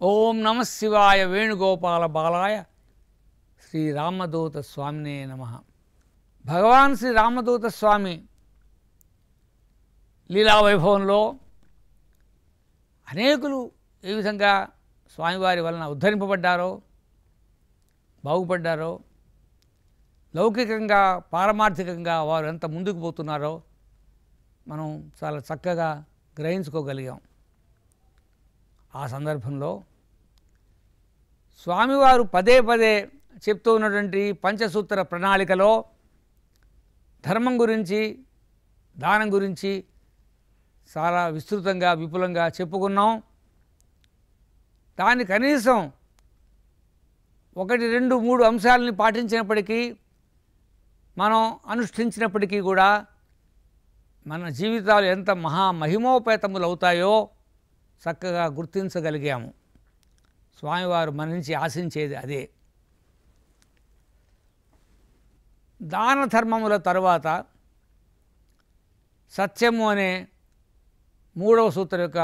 ఓం నమ శివాయ వేణుగోపాల బాలాయ శ్రీ రామదూత స్వామినే నమ. భగవాన్ శ్రీ రామదూత స్వామి లీలా వైభవంలో అనేకులు ఏ విధంగా స్వామివారి వలన ఉద్ధరింపబడ్డారో బాగుపడ్డారో లౌకికంగా పారమార్థికంగా వారు ఎంత ముందుకు పోతున్నారో మనం చాలా చక్కగా గ్రహించుకోగలిగాం. ఆ సందర్భంలో స్వామివారు పదే పదే చెప్తూ ఉన్నటువంటి పంచసూత్ర ప్రణాళికలో ధర్మం గురించి దానం గురించి చాలా విస్తృతంగా విపులంగా చెప్పుకున్నాం. కానీ కనీసం ఒకటి రెండు మూడు అంశాలని పాటించినప్పటికీ మనం అనుష్ఠించినప్పటికీ కూడా మన జీవితాలు ఎంత మహా మహిమోపేతములు అవుతాయో చక్కగా గుర్తించగలిగాము. స్వామివారు మన నుంచి ఆశించేది అదే. దాన ధర్మముల తరువాత సత్యము అనే మూడవ సూత్రం యొక్క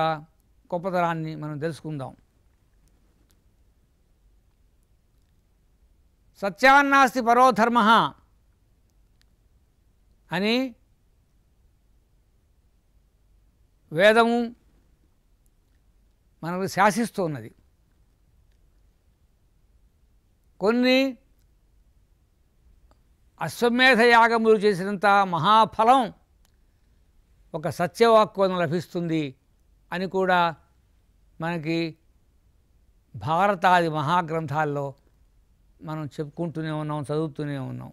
గొప్పతనాన్ని మనం తెలుసుకుందాం. సత్యాన్నాస్తి పరోధర్మ అని వేదము మనకు శాసిస్తున్నది కొన్ని అశ్వమేధ యాగములు చేసినంత మహాఫలం ఒక సత్యవాక్కు లభిస్తుంది అని కూడా మనకి భారతాది మహాగ్రంథాల్లో మనం చెప్పుకుంటూనే ఉన్నాం చదువుతూనే ఉన్నాం.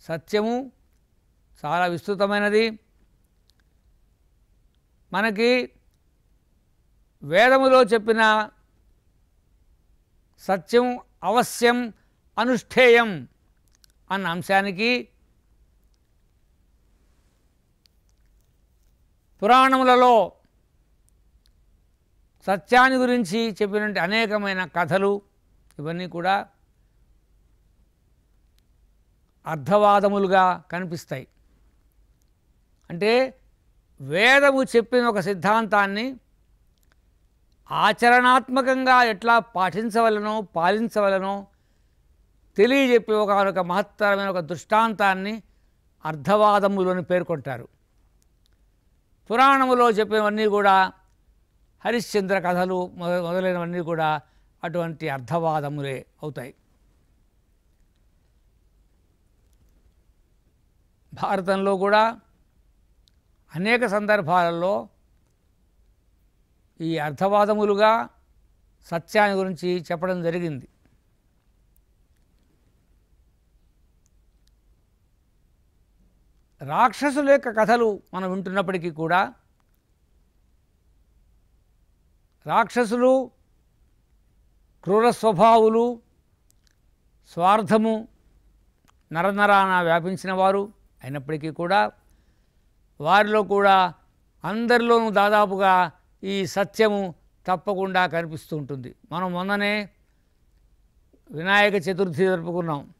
సత్యము చాలా విస్తృతమైనది. మనకి వేదములో చెప్పిన సత్యం అవశ్యం అనుష్ఠేయం అన్న అంశానికి పురాణములలో సత్యాన్ని గురించి చెప్పినటువంటి అనేకమైన కథలు ఇవన్నీ కూడా అర్థవాదములుగా కనిపిస్తాయి. అంటే వేదము చెప్పిన ఒక సిద్ధాంతాన్ని ఆచరణాత్మకంగా ఎట్లా పాటించవలనో పాలించవలనో తెలియజెప్పే ఒక ఒక మహత్తరమైన ఒక దృష్టాంతాన్ని అర్థవాదములని పేర్కొంటారు. పురాణములో చెప్పినవన్నీ కూడా హరిశ్చంద్ర కథలు మొదలైనవన్నీ కూడా అటువంటి అర్థవాదములే అవుతాయి. భారతంలో కూడా అనేక సందర్భాలలో ఈ అర్థవాదములుగా సత్యాన్ని గురించి చెప్పడం జరిగింది. రాక్షసుల యొక్క కథలు మనం వింటున్నప్పటికీ కూడా రాక్షసులు క్రూర స్వభావులు స్వార్థము నరనరాన వ్యాపించిన వారు అయినప్పటికీ కూడా వారిలో కూడా అందరిలోనూ దాదాపుగా ఈ సత్యము తప్పకుండా కనిపిస్తూ ఉంటుంది. మనం మొన్ననే వినాయక చతుర్థి జరుపుకున్నాం.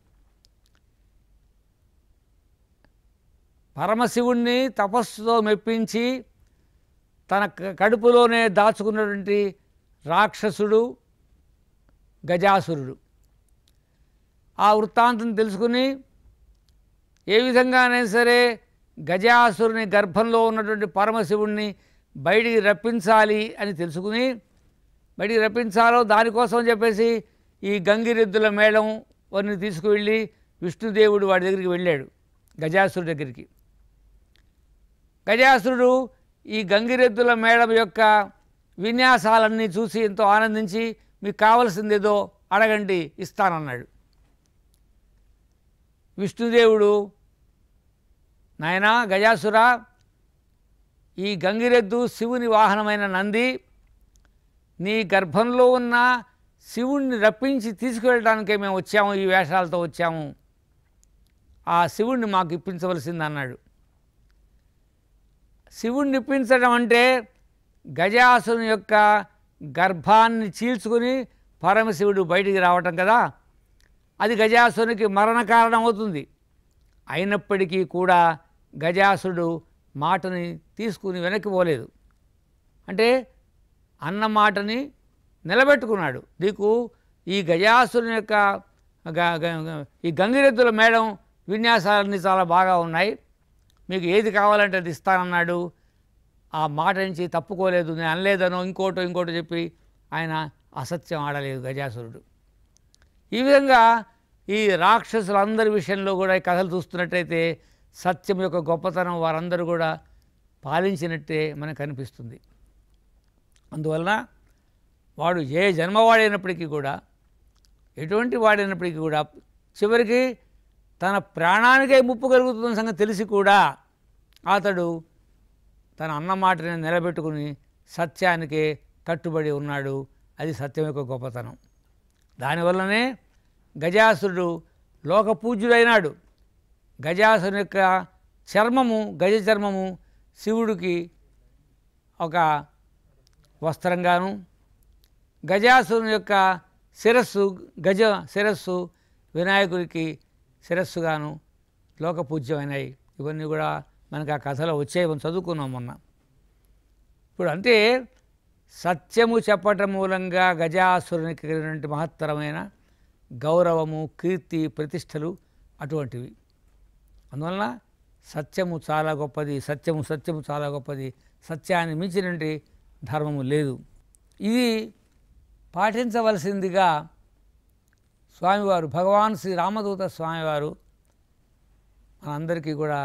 పరమశివుణ్ణి తపస్సుతో మెప్పించి తన క- కడుపులోనే దాచుకున్నటువంటి రాక్షసుడు గజాసురుడు. ఆ వృత్తాంతం తెలుసుకుని ఏ విధంగానైనా సరే గజాసురుని గర్భంలో ఉన్నటువంటి పరమశివుణ్ణి బయటికి రప్పించాలి అని తెలుసుకుని బయటికి రప్పించాలో దానికోసం చెప్పేసి ఈ గంగిరెద్దుల మేళం వారిని తీసుకువెళ్ళి విష్ణుదేవుడు వాడి దగ్గరికి వెళ్ళాడు గజాసురుడి దగ్గరికి. గజాసురుడు ఈ గంగిరెద్దుల మేళం యొక్క విన్యాసాలన్నీ చూసి ఎంతో ఆనందించి మీకు కావలసిందేదో అడగండి ఇస్తానన్నాడు. విష్ణుదేవుడు నాయనా గజాసుర ఈ గంగిరెద్దు శివుని వాహనమైన నంది నీ గర్భంలో ఉన్న శివుణ్ణి రప్పించి తీసుకువెళ్ళడానికే మేము వచ్చాము ఈ వేషాలతో వచ్చాము. ఆ శివుణ్ణి మాకు ఇప్పించవలసింది అన్నాడు శివుణ్ణి ఇప్పించడం అంటే గజాసుని యొక్క గర్భాన్ని చీల్చుకుని పరమశివుడు బయటికి రావటం కదా అది గజాసునికి మరణ కారణం అవుతుంది అయినప్పటికీ కూడా గజాసుడు మాటని తీసుకుని వెనక్కి పోలేదు. అంటే అన్న మాటని నిలబెట్టుకున్నాడు. నీకు ఈ గజాసుని యొక్క ఈ గంగిరెద్దుల మేడం విన్యాసాలన్నీ చాలా బాగా ఉన్నాయి. మీకు ఏది కావాలంటే అది ఇస్తానన్నాడు. ఆ మాట నుంచి తప్పుకోలేదు నేను అనలేదనో ఇంకోటో ఇంకోటో చెప్పి ఆయన అసత్యం ఆడలేదు గజాసురుడు. ఈ విధంగా ఈ రాక్షసులందరి విషయంలో కూడా ఈ కథలు చూస్తున్నట్టయితే సత్యం యొక్క గొప్పతనం వారందరూ కూడా పాలించినట్టే మనకు అనిపిస్తుంది అందువలన వాడు ఏ జన్మవాడైనప్పటికీ కూడా ఎటువంటి వాడైనప్పటికీ కూడా చివరికి తన ప్రాణానికే ముప్పు కలుగుతున్న సంగతి తెలిసి కూడా అతడు తన అన్నమాటని నిలబెట్టుకుని సత్యానికే కట్టుబడి ఉన్నాడు. అది సత్యం యొక్క గొప్పతనం. దానివల్లనే గజాసురుడు లోకపూజ్యుడైనాడు. గజాసురుని యొక్క చర్మము గజ చర్మము శివుడికి ఒక వస్త్రంగాను గజాసురుని యొక్క శిరస్సు గజ శిరస్సు వినాయకుడికి శిరస్సుగాను లోకపూజ్యమైనవి ఇవన్నీ కూడా మనకు ఆ కథలో వచ్చే మనం చదువుకున్నాం మొన్న. ఇప్పుడు అంటే సత్యము చెప్పటం మూలంగా గజాసురునికి కలిగినటువంటి మహత్తరమైన గౌరవము కీర్తి ప్రతిష్టలు అటువంటివి. అందువలన సత్యము చాలా గొప్పది సత్యము సత్యము చాలా గొప్పది సత్యాన్ని మించినటువంటి ధర్మము లేదు. ఇది పాటించవలసిందిగా స్వామివారు భగవాన్ శ్రీ రామదూత స్వామివారు మనందరికీ కూడా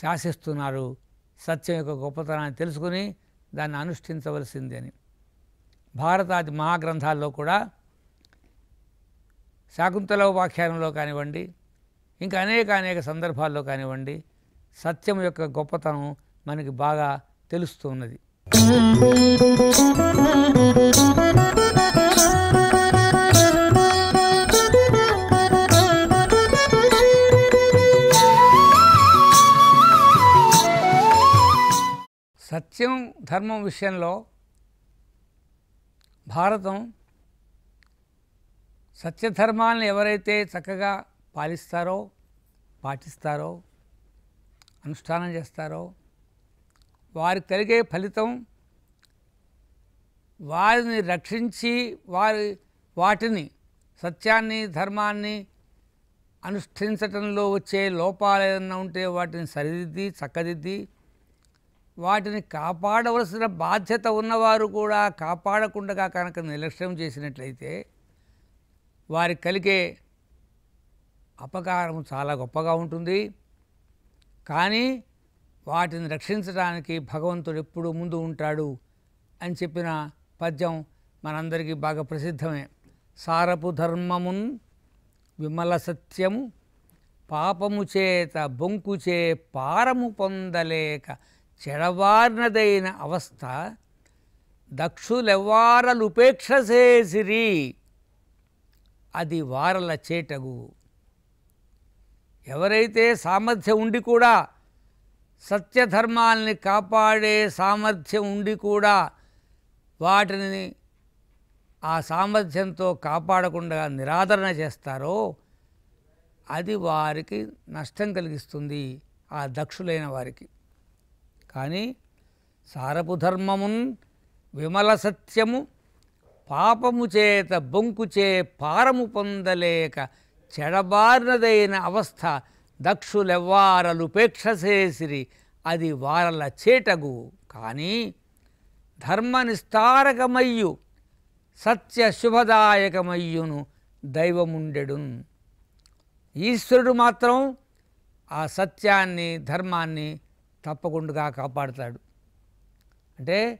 శాసిస్తున్నారు. సత్యం యొక్క గొప్పతనాన్ని తెలుసుకుని దాన్ని అనుష్ఠించవలసింది అని. భారతాది మహాగ్రంథాల్లో కూడా శాకుంతల ఉపాఖ్యానంలో కానివ్వండి ఇంకా అనేక అనేక సందర్భాల్లో కానివ్వండి సత్యం యొక్క గొప్పతనం మనకి బాగా తెలుస్తూ ధర్మం విషయంలో భారతం సత్యధర్మాలను ఎవరైతే చక్కగా పాలిస్తారో పాటిస్తారో అనుష్ఠానం చేస్తారో వారికి కలిగే ఫలితం వారిని రక్షించి వారి వాటిని సత్యాన్ని ధర్మాన్ని అనుష్ఠించటంలో వచ్చే లోపాలు ఏదైనా ఉంటే వాటిని సరిదిద్ది చక్కదిద్ది వాటిని కాపాడవలసిన బాధ్యత ఉన్నవారు కూడా కాపాడకుండా కనుక నిర్లక్ష్యం చేసినట్లయితే వారికి కలిగే అపకారం చాలా గొప్పగా ఉంటుంది. కానీ వాటిని రక్షించడానికి భగవంతుడు ఎప్పుడూ ముందు ఉంటాడు అని చెప్పిన పద్యం మనందరికీ బాగా ప్రసిద్ధమే. సారపు ధర్మమున్ విమల సత్యము పాపము చేత బొంకుచే పారము పొందలేక చెడవారినదైన అవస్థ దక్షులెవ్వారలుపేక్ష చేసిరి అది వారల చేటగు. ఎవరైతే సామర్థ్యం ఉండి కూడా సత్యధర్మాల్ని కాపాడే సామర్థ్యం ఉండి కూడా వాటిని ఆ సామర్థ్యంతో కాపాడకుండా నిరాదరణ చేస్తారో అది వారికి నష్టం కలిగిస్తుంది ఆ దక్షులైన వారికి. కానీ సారపు ధర్మమున్ విమల సత్యము పాపము చేత బొంకుచే పారము పొందలేక చెడబారినదైన అవస్థ దక్షులెవ్వారలుపేక్ష చేసిరి అది వారల చేటగు. కానీ ధర్మ నిస్తారకమయ్యు సత్య శుభదాయకమయ్యును దైవముండెడున్. ఈశ్వరుడు మాత్రం ఆ సత్యాన్ని ధర్మాన్ని తప్పకుండా కాపాడుతాడు. అంటే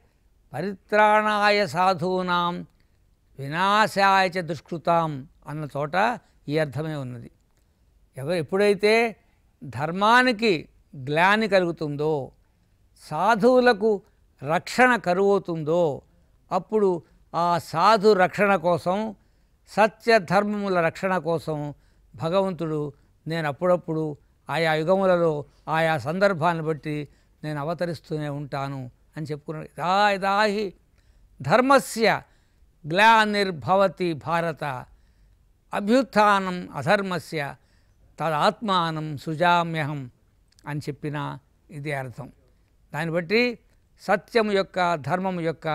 పరిత్రాణాయ సాధూనాం వినాశాయ చ దుష్కృతాం అన్న చోట ఈ అర్థమే ఉన్నది. ఎవరు ఎప్పుడైతే ధర్మానికి గ్లాని కలుగుతుందో సాధువులకు రక్షణ కరువవుతుందో అప్పుడు ఆ సాధు రక్షణ కోసం సత్యధర్మముల రక్షణ కోసం భగవంతుడు నేను అప్పుడప్పుడు ఆయా యుగములలో ఆయా సందర్భాన్ని బట్టి నేను అవతరిస్తూనే ఉంటాను అని చెప్పుకున్నాడు. యదా యదాహి ధర్మస్య గ్లానిర్భవతి భారత అభ్యుత్నం అధర్మస్య తదాత్మానం సుజామ్యహం అని చెప్పిన ఇది అర్థం. దాన్ని బట్టి సత్యం యొక్క ధర్మం యొక్క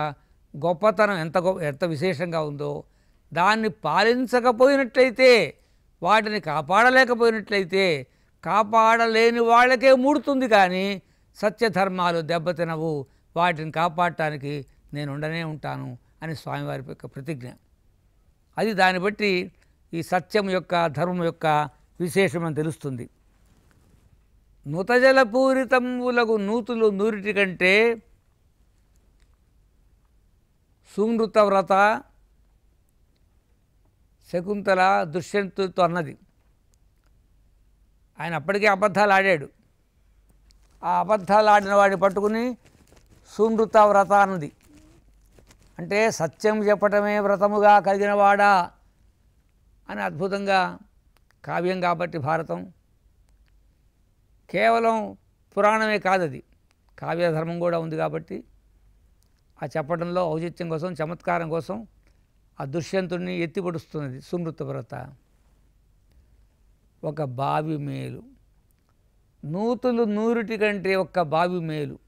గొప్పతనం ఎంత గొప్ప ఎంత విశేషంగా ఉందో దాన్ని పాలించకపోయినట్లయితే వాటిని కాపాడలేకపోయినట్లయితే కాపాడలేని వాళ్ళకే మూడుతుంది కానీ సత్యధర్మాలు దెబ్బతినవు. వాటిని కాపాడటానికి నేను ఉండనే ఉంటాను అని స్వామివారి యొక్క ప్రతిజ్ఞ. అది దాన్ని బట్టి ఈ సత్యం యొక్క ధర్మం యొక్క విశేషమని తెలుస్తుంది. నుతజలపూరితంబులకు నూతులు నూరిటి కంటే సుమృత వ్రత శకుంతల దుష్యంతుతో అన్నది. ఆయన అప్పటికే అబద్ధాలు ఆడాడు. ఆ అబద్ధాలు ఆడిన వాడిని పట్టుకుని సుమృత వ్రత అన్నది. అంటే సత్యం చెప్పటమే వ్రతముగా కలిగినవాడా అని అద్భుతంగా కావ్యం కాబట్టి భారతం. కేవలం పురాణమే కాదది. కావ్యధర్మం కూడా ఉంది కాబట్టి ఆ చెప్పడంలో ఔచిత్యం కోసం చమత్కారం కోసం ఆ దుష్యంతుడిని ఎత్తిపడుస్తున్నది సుమృత వ్రత. ఒక బావి మేలు. నూతులు నూరిటి కంటే ఒక్క బావి మేలు.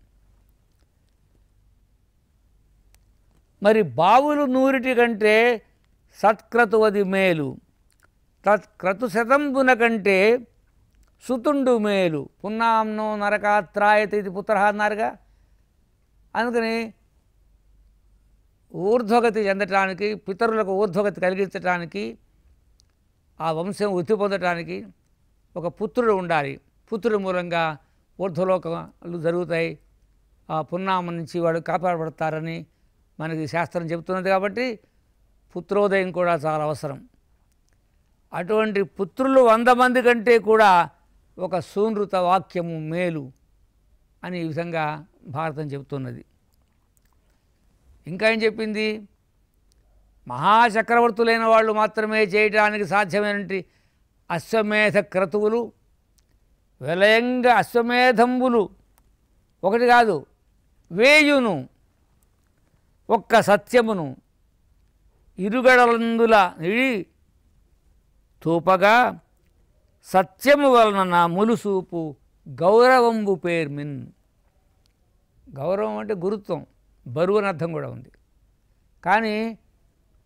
మరి బావులు నూరిటి కంటే సత్క్రతువది మేలు. తత్క్రతు శతంబున కంటే సుతుండు మేలు. పున్నాంనో నరకాత్రాయత ఇది పుత్ర అన్నారుగా. అందుకని ఊర్ధ్వగతి చెందటానికి పితరులకు ఊర్ధ్వగతి కలిగించటానికి ఆ వంశం వృద్ధి పొందటానికి ఒక పుత్రుడు ఉండాలి. పుత్రుడి మూలంగా ఊర్ధ్వలోకాలు జరుగుతాయి. ఆ పున్నామం నుంచి వాడు కాపాడబడతారని మనకి శాస్త్రం చెబుతున్నది కాబట్టి పుత్రోదయం కూడా చాలా అవసరం. అటువంటి పుత్రులు వంద మంది కంటే కూడా ఒక సూనృత వాక్యము మేలు అని ఈ విధంగా భారతం చెబుతున్నది. ఇంకా ఏం చెప్పింది? మహాచక్రవర్తులైన వాళ్ళు మాత్రమే చేయడానికి సాధ్యమైనటువంటి అశ్వమేధ క్రతువులు విలయంగా అశ్వమేధంబులు. ఒకటి కాదు వేయును ఒక్క సత్యమును. ఇరుగడలందుల నిడి తూపగా సత్యము వలన నా ములుసూపు గౌరవంబు పేర్మిన్ గౌరవం అంటే గురుత్వం బరువు అని అర్థం కూడా ఉంది. కానీ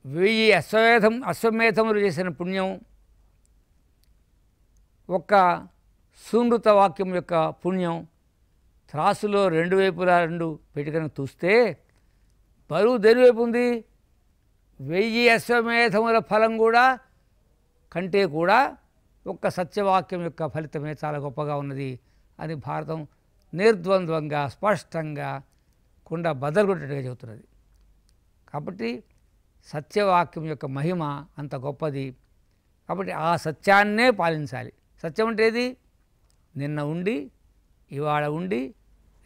వెయ్యి అశ్వమేధం అశ్వమేధములు చేసిన పుణ్యం. ఒక్క సునృత వాక్యం యొక్క పుణ్యం. త్రాసులో రెండు వైపులా రెండు పెట్టుకొని చూస్తే బరువు దేని వైపు ఉంది? వెయ్యి అశ్వమేధముల ఫలం కూడా కంటే కూడా ఒక్క సత్యవాక్యం యొక్క ఫలితమే చాలా గొప్పగా ఉన్నది అని భారతం నిర్ద్వంద్వంగా స్పష్టంగా కుండా బదలుగొట్టేట్టుగా చెబుతున్నది. కాబట్టి సత్యవాక్యం యొక్క మహిమ అంత గొప్పది. కాబట్టి ఆ సత్యాన్నే పాలించాలి. సత్యం అంటే ఏది? నిన్న ఉండి ఇవాళ ఉండి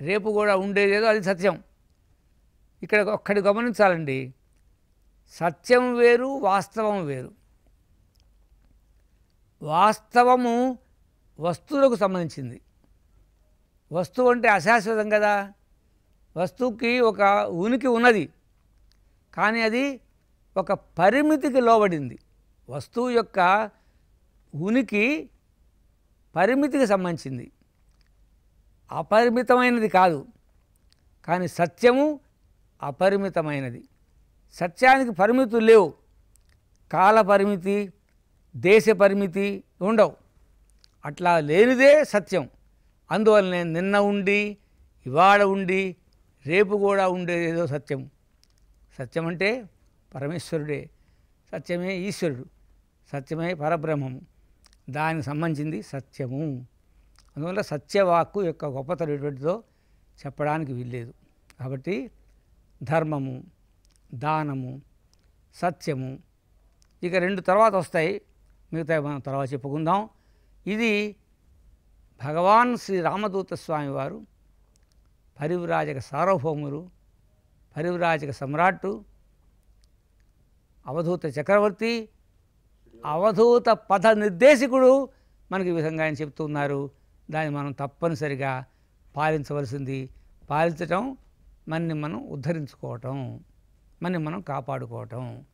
రేపు కూడా ఉండేదేదో అది సత్యం. ఇక్కడ ఒక్కటి గమనించాలండి. సత్యం వేరు వాస్తవం వేరు. వాస్తవము వస్తువులకు సంబంధించింది. వస్తువు అంటే అశాశ్వతం కదా. వస్తువుకి ఒక ఉనికి ఉన్నది. కానీ అది ఒక పరిమితికి లోబడింది. వస్తువు యొక్క ఉనికి పరిమితికి సంబంధించింది. అపరిమితమైనది కాదు. కానీ సత్యము అపరిమితమైనది. సత్యానికి పరిమితులు లేవు. కాల పరిమితి దేశ పరిమితి ఉండవు. అట్లా లేనిదే సత్యం. అందువల్లనే నిన్న ఉండి ఇవాళ ఉండి రేపు కూడా ఉండేదేదో సత్యం. సత్యం అంటే పరమేశ్వరుడే. సత్యమే ఈశ్వరుడు. సత్యమే పరబ్రహ్మము. దానికి సంబంధించింది సత్యము. అందువల్ల సత్యవాక్కు యొక్క గొప్పతనం ఎటువంటిదో చెప్పడానికి వీల్లేదు. కాబట్టి ధర్మము దానము సత్యము ఇక రెండు తర్వాత వస్తాయి. మిగతా మనం తర్వాత చెప్పుకుందాం. ఇది భగవాన్ శ్రీ రామదూత స్వామి వారు పరివ్రాజక సార్వభౌములు పరివ్రాజక సమ్రాట్టు అవధూత చక్రవర్తి అవధూత పథ నిర్దేశకుడు మనకి ఈ విధంగా ఆయన చెప్తున్నారు దాన్ని మనం తప్పనిసరిగా పాలించవలసింది పాలించటం మనని మనం ఉద్ధరించుకోవటం మనని మనం కాపాడుకోవటం.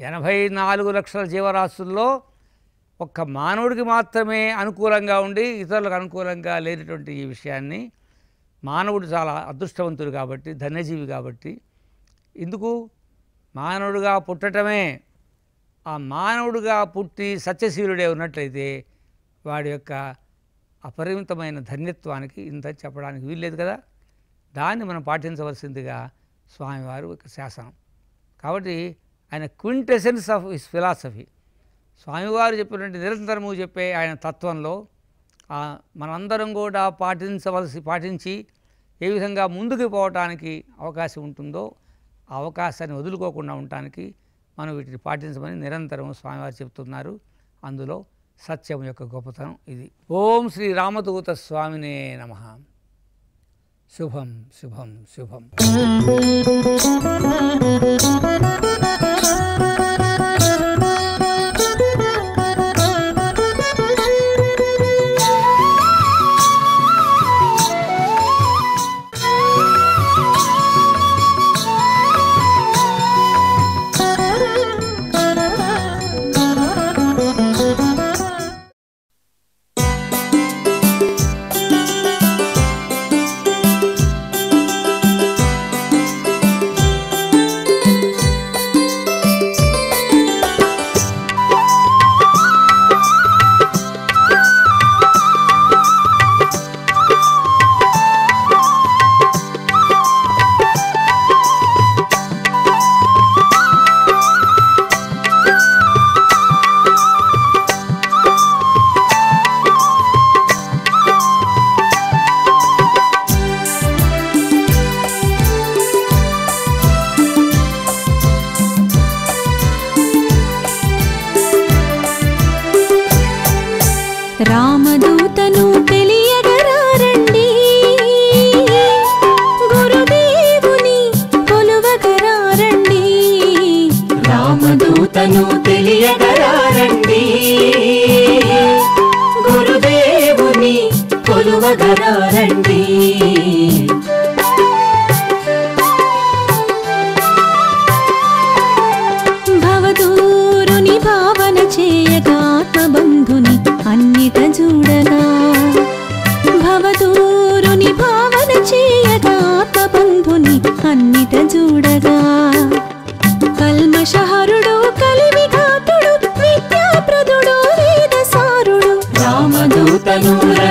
ఎనభై నాలుగు లక్షల జీవరాశుల్లో ఒక్క మానవుడికి మాత్రమే అనుకూలంగా ఉండి ఇతరులకు అనుకూలంగా లేనటువంటి ఈ విషయాన్ని మానవుడు చాలా అదృష్టవంతుడు కాబట్టి ధన్యజీవి కాబట్టి ఎందుకు మానవుడుగా పుట్టటమే. ఆ మానవుడుగా పుట్టి సత్యశీలుడే ఉన్నట్లయితే వాడి యొక్క అపరిమితమైన ధన్యత్వానికి ఇంత చెప్పడానికి వీల్లేదు కదా. దాన్ని మనం పాటించవలసిందిగా స్వామివారు ఒక శాసనం. కాబట్టి ఆయన క్వింటెసెన్స్ ఆఫ్ హిస్ ఫిలాసఫీ. స్వామివారు చెప్పినటువంటి నిరంతరము చెప్పే ఆయన తత్వంలో మనందరం కూడా పాటించవలసి పాటించి ఏ విధంగా ముందుకు పోవటానికి అవకాశం ఉంటుందో అవకాశాన్ని వదులుకోకుండా ఉండటానికి మనం వీటిని పాటించమని నిరంతరం స్వామివారు చెప్తున్నారు. అందులో సత్యం యొక్క గొప్పతనం ఇది. ఓం శ్రీ రామదూత స్వామినే నమ. శుభం శుభం శుభం.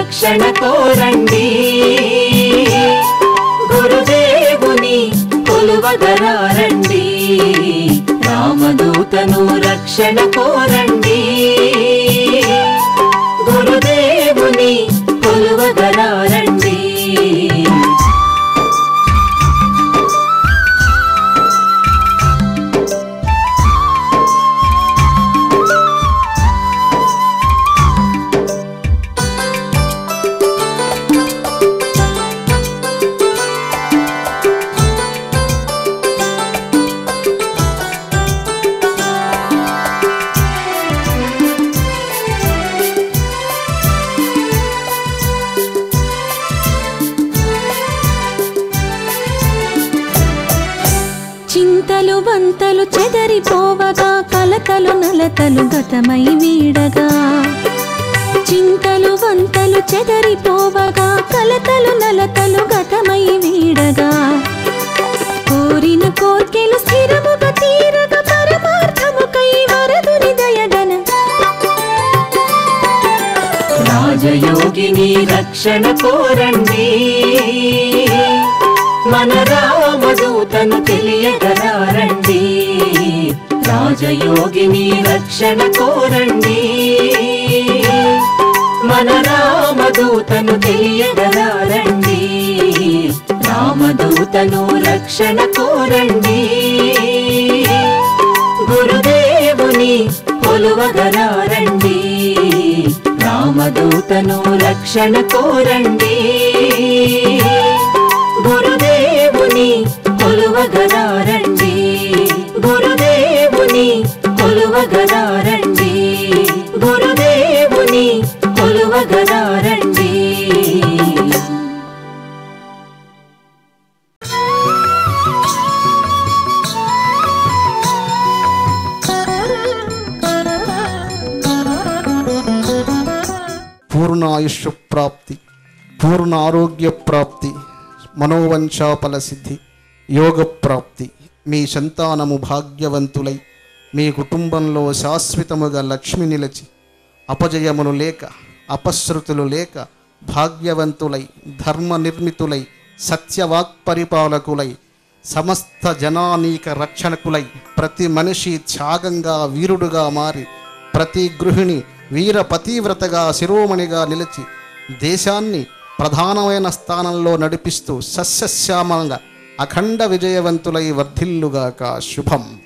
రక్షణ కోరండి గురుదేవుని కొలువగరారండి రామదూతను రక్షణ కోరండి. కలతలు నలతలు గతమై వీడగా. చింతలు వంతలు చెదరిపోవగా కలతలు నలతలు గతమై వీడగా. కోరిన కోర్కెలు స్థిరముగా తీరగా పరమార్థముకై వరదుని దయగన రాజయోగిని రక్షణ కోరండి. మన రామదూతను తెలియగలారండి. రాజయోగిని రక్షణ కోరండి. మన రామదూతను తెలియగలారండి. రామదూతను రక్షణ కోరండి. గురుదేవుని కొలువగలారండి రామదూతను రక్షణ కోరండి. గురుదేవుని కొలువగలారండి పూర్ణ ఆరోగ్య ప్రాప్తి మనోవంశాపల సిద్ధి యోగ ప్రాప్తి మీ సంతానము భాగ్యవంతులై మీ కుటుంబంలో శాశ్వతముగా లక్ష్మి నిలిచి అపజయములు లేక అపశృతులు లేక భాగ్యవంతులై ధర్మ నిర్మితులై సత్యవాక్ పరిపాలకులై సమస్త జనానీక రక్షణకులై ప్రతి మనిషి త్యాగంగా వీరుడుగా మారి ప్రతి గృహిణి వీర పతివ్రతగా శిరోమణిగా నిలిచి దేశాన్ని ప్రధానమైన స్థానంలో నడిపిస్తూ సస్యశ్యామంగా అఖండ విజయవంతులై వర్ధిల్లుగాక. శుభం.